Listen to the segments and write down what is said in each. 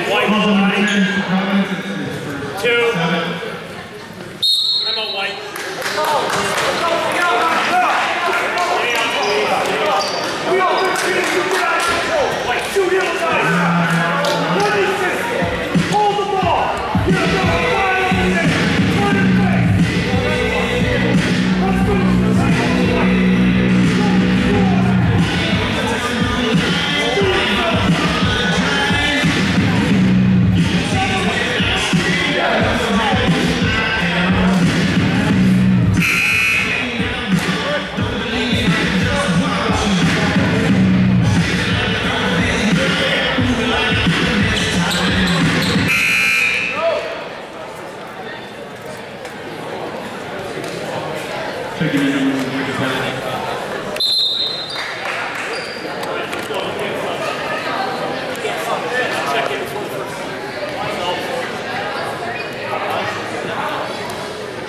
and White body. Two. Emma White. Oh.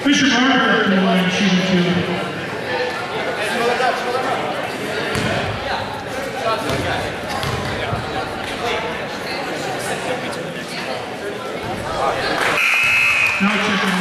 Bishop Margaret can line shooting two.